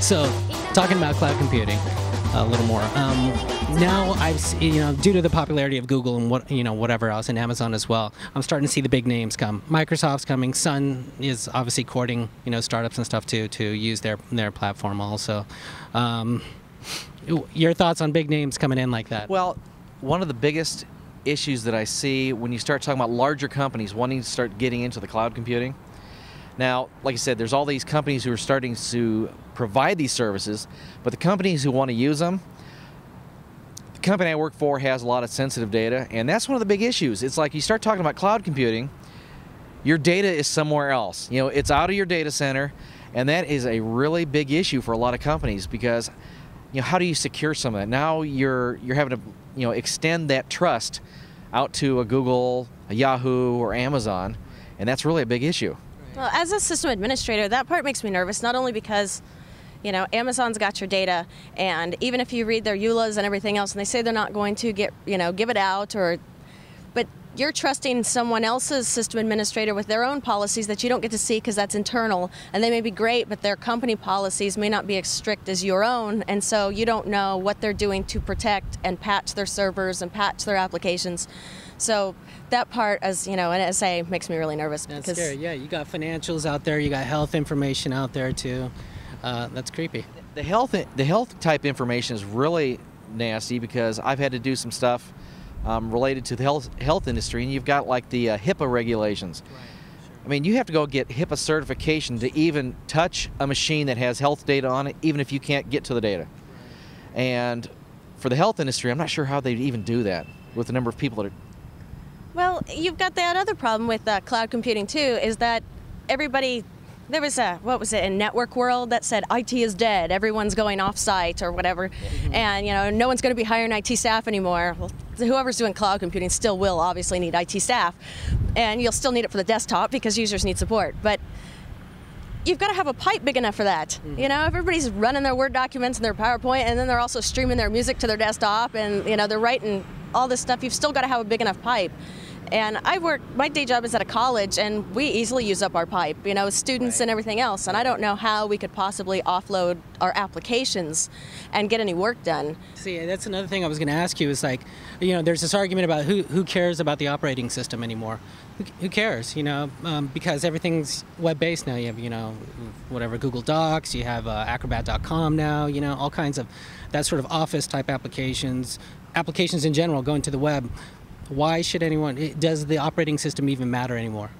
So, talking about cloud computing a little more. Um, now I've you know due to the popularity of Google and what you know whatever else and Amazon as well, I'm starting to see the big names come. Microsoft's coming. Sun is obviously courting you know startups and stuff to to use their their platform also. Um, your thoughts on big names coming in like that? Well, one of the biggest issues that I see when you start talking about larger companies wanting to start getting into the cloud computing. Now, like I said, there's all these companies who are starting to provide these services, but the companies who want to use them, the company I work for has a lot of sensitive data, and that's one of the big issues. It's like you start talking about cloud computing, your data is somewhere else. You know, it's out of your data center, and that is a really big issue for a lot of companies because you know, how do you secure some of that? Now you're you're having to, you know, extend that trust out to a Google, a Yahoo, or Amazon, and that's really a big issue. Well, as a system administrator, that part makes me nervous, not only because, you know, Amazon's got your data, and even if you read their EULAs and everything else, and they say they're not going to get, you know, give it out, or, but you're trusting someone else's system administrator with their own policies that you don't get to see because that's internal, and they may be great, but their company policies may not be as strict as your own, and so you don't know what they're doing to protect and patch their servers and patch their applications. So that part, as you know, an SA makes me really nervous That's because scary. Yeah, you got financials out there, you got health information out there too. Uh, that's creepy. The health the health type information is really nasty because I've had to do some stuff um, related to the health health industry, and you've got like the uh, HIPAA regulations. I mean, you have to go get HIPAA certification to even touch a machine that has health data on it, even if you can't get to the data. And for the health industry, I'm not sure how they'd even do that with the number of people that are. Well, you've got that other problem with uh, cloud computing too, is that everybody. There was a what was it in network world that said IT is dead. Everyone's going off site or whatever, and you know no one's going to be hiring IT staff anymore. Well, whoever's doing cloud computing still will obviously need IT staff, and you'll still need it for the desktop because users need support. But you've got to have a pipe big enough for that. You know, everybody's running their Word documents and their PowerPoint, and then they're also streaming their music to their desktop, and you know they're writing all this stuff. You've still got to have a big enough pipe. And I work. My day job is at a college, and we easily use up our pipe. You know, students and everything else. And I don't know how we could possibly offload our applications and get any work done. See, that's another thing I was going to ask you. Is like, you know, there's this argument about who who cares about the operating system anymore. Who, who cares? You know, um, because everything's web-based now. You have, you know, whatever Google Docs. You have uh, Acrobat.com now. You know, all kinds of that sort of office type applications, applications in general going to the web. Why should anyone? Does the operating system even matter anymore?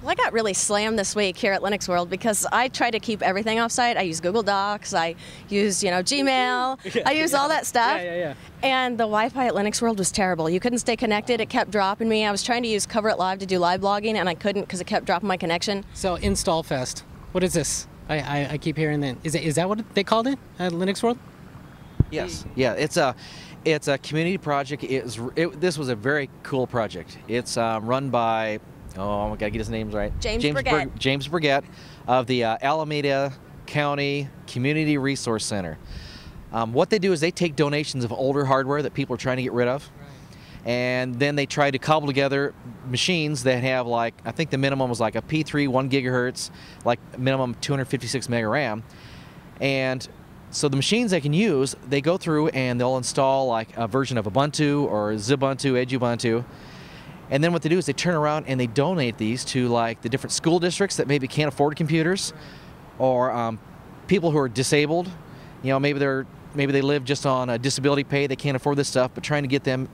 Well, I got really slammed this week here at Linux World because I try to keep everything offsite. I use Google Docs, I use, you know, Gmail, I use all that stuff. Yeah, yeah, yeah. And the Wi-Fi at Linux World was terrible. You couldn't stay connected. It kept dropping me. I was trying to use CoverItLive to do live blogging, and I couldn't because it kept dropping my connection. So install fest. What is this? I, I, I keep hearing that. Is it is that what they called it at Linux World? Yes. Yeah, it's a it's a community project. It was, it, this was a very cool project. It's um, run by oh, I gotta get his names right. James James Burgett. Bur- James Burgett of the uh, Alameda County Community Resource Center. Um, what they do is they take donations of older hardware that people are trying to get rid of, and then they try to cobble together machines that have like I think the minimum was like a P3 one gigahertz, like minimum 256 mega RAM, and so the machines they can use, they go through and they'll install like a version of Ubuntu or Xubuntu, Edubuntu, and then what they do is they turn around and they donate these to like the different school districts that maybe can't afford computers, or um, people who are disabled. You know, maybe they're maybe they live just on a disability pay, they can't afford this stuff, but trying to get them,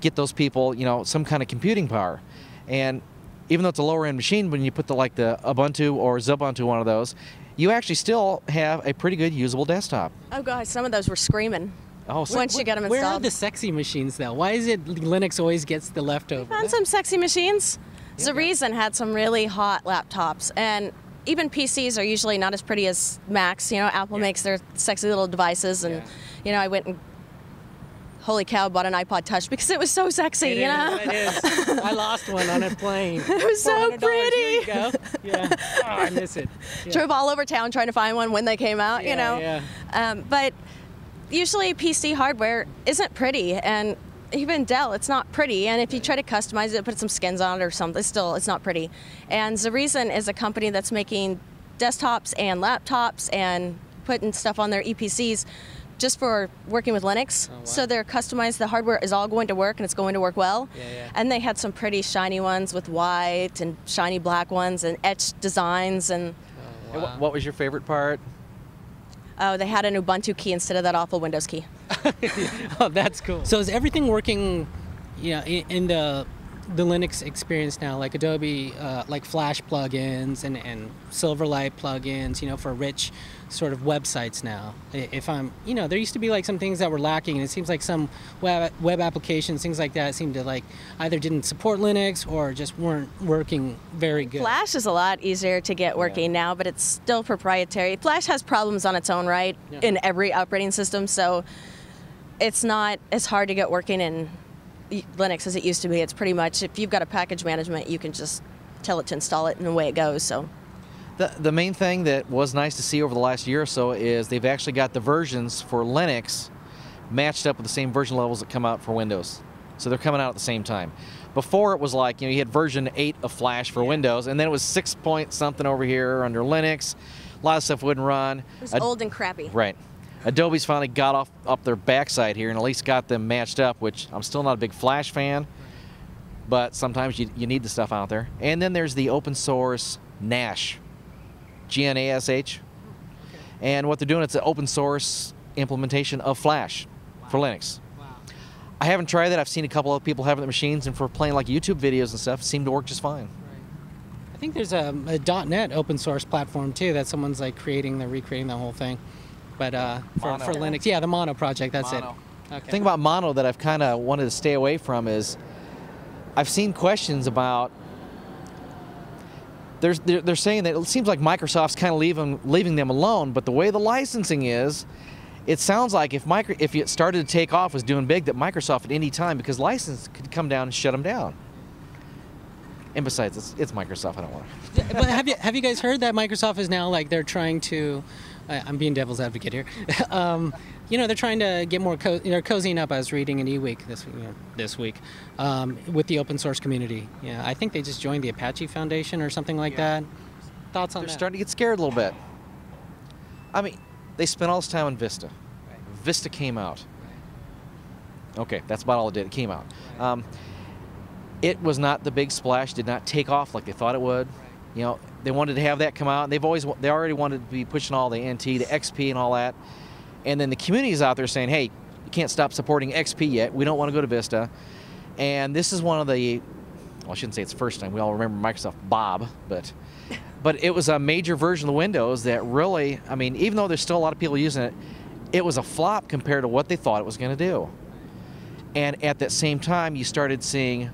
get those people, you know, some kind of computing power, and even though it's a lower end machine, when you put the like the Ubuntu or Xubuntu one of those, you actually still have a pretty good usable desktop. Oh gosh, some of those were screaming. Oh, so Once you get them installed. Where are the sexy machines though? Why is it Linux always gets the leftover? Found some sexy machines. ZaReason had some really hot laptops, and even PCs are usually not as pretty as Macs. You know, Apple makes their sexy little devices, and Yeah. you know, I went and holy cow, bought an iPod Touch because it was so sexy. It you is, know, it is. I lost one on a plane. It was so $400. Here you pretty. go. Yeah. Oh, I miss it. Yeah. drove all over town trying to find one when they came out. Yeah, you know, yeah. Um, but usually PC hardware isn't pretty, and even Dell, it's not pretty. And if you try to customize it, put some skins on it or something, it's still it's not pretty. And ZaReason is a company that's making desktops and laptops and putting stuff on their EPCs just for working with Linux. Oh, wow. So they're customized. The hardware is all going to work and it's going to work well. Yeah, yeah. And they had some pretty shiny ones with white and shiny black ones and etched designs. And oh, And wh- What was your favorite part? oh, they had an Ubuntu key instead of that awful Windows key. Oh, that's cool. So is everything working, you know, in, in the the Linux experience now, like Adobe, uh, like Flash plugins and, and Silverlight plugins, you know, for rich sort of websites now. If I'm, you know, there used to be like some things that were lacking, and it seems like some web web applications, things like that, seemed to like either didn't support Linux or just weren't working very good. Flash is a lot easier to get working now, but it's still proprietary. Flash has problems on its own right Yeah. in every operating system, so it's not as hard to get working in Linux as it used to be. It's pretty much if you've got a package management, you can just tell it to install it and away it goes. So The, the main thing that was nice to see over the last year or so is they've actually got the versions for Linux matched up with the same version levels that come out for Windows. So they're coming out at the same time. Before it was like, you know, you had version 8 of Flash for Windows, and then it was 6 point something over here under Linux. A lot of stuff wouldn't run. it was old and crappy. Right. Adobe's finally got off up their backside here and at least got them matched up, which I'm still not a big Flash fan, but sometimes you, you need the stuff out there. And then there's the open source Gnash, G N A S H. And what they're doing, it's an open source implementation of Flash for Linux. Wow. I haven't tried that. I've seen a couple of people having the machines, and for playing like YouTube videos and stuff, seem to work just fine. I think there's a, a .NET open source platform too that someone's like creating, they're recreating the whole thing. But uh, for, Mono. for Linux, yeah, the Mono project. That's Mono. it. Okay. thing about mono that I've kind of wanted to stay away from is I've seen questions about they're, they're saying that it seems like Microsoft's kind of leaving leaving them alone, but the way the licensing is, it sounds like if micro if it started to take off was doing big that Microsoft at any time because license could come down and shut them down. And besides, it's, it's Microsoft. I don't want to. but have you have you guys heard that Microsoft is now like they're trying to? I I'm being devil's advocate here. um, you know, they're trying to get more. Co- they're cozying up. I was reading an e-week this you know, this week um, with the open source community. Yeah, I think they just joined the Apache Foundation or something like that. Thoughts on They're that? starting to get scared a little bit. I mean, they spent all this time on Vista. Vista came out. Okay, that's about all it did. It came out. Um, it was not the big splash. Did not take off like they thought it would. You know, they wanted to have that come out. And they've always they already wanted to be pushing all the NT, the XP, and all that. And then the community is out there saying, "Hey, you can't stop supporting XP yet. We don't want to go to Vista." And this is one of the well, I shouldn't say it's the first time. We all remember Microsoft Bob, but but it was a major version of Windows that really, I mean, even though there's still a lot of people using it, it was a flop compared to what they thought it was going to do. And at that same time, you started seeing,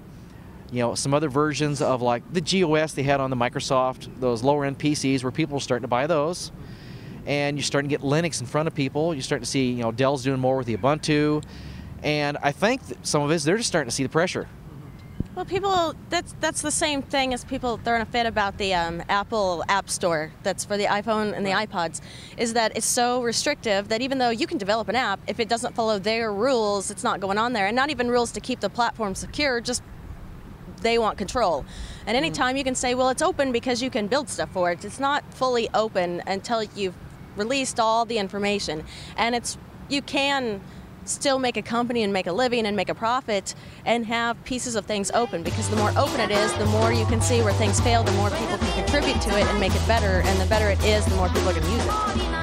you know, some other versions of like the GOS they had on the Microsoft, those lower end PCs where people were starting to buy those. And you're starting to get Linux in front of people. You're starting to see, you know, Dell's doing more with the Ubuntu. And I think that some of it is they're just starting to see the pressure. Well, people, that's that's the same thing as people throwing a fit about the um, Apple App Store that's for the iPhone and the iPods, is that it's so restrictive that even though you can develop an app, if it doesn't follow their rules, it's not going on there, and not even rules to keep the platform secure, just they want control. And mm. anytime you can say, well, it's open because you can build stuff for it, it's not fully open until you've released all the information. And it's you can still make a company and make a living and make a profit and have pieces of things open because the more open it is, the more you can see where things fail, the more people can contribute to it and make it better. And the better it is, the more people are going to use it.